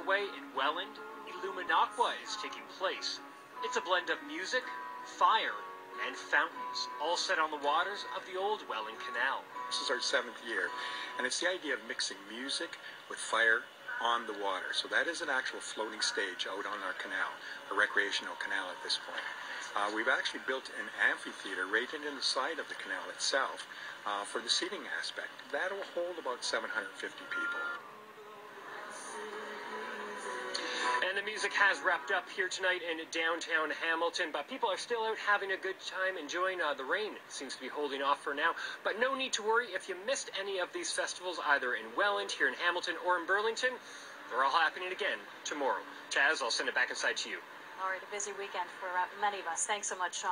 underway in Welland, Illuminaqua is taking place. It's a blend of music, fire, and fountains, all set on the waters of the old Welland Canal. This is our seventh year, and it's the idea of mixing music with fire on the water. So that is an actual floating stage out on our canal, a recreational canal at this point. Uh, we've actually built an amphitheater right into the side of the canal itself uh, for the seating aspect. That'll hold about 750 people. Music has wrapped up here tonight in downtown Hamilton, but people are still out having a good time enjoying uh, the rain. Seems to be holding off for now, but no need to worry if you missed any of these festivals, either in Welland, here in Hamilton, or in Burlington. They're all happening again tomorrow. Chaz, I'll send it back inside to you. All right, a busy weekend for uh, many of us. Thanks so much, Sean.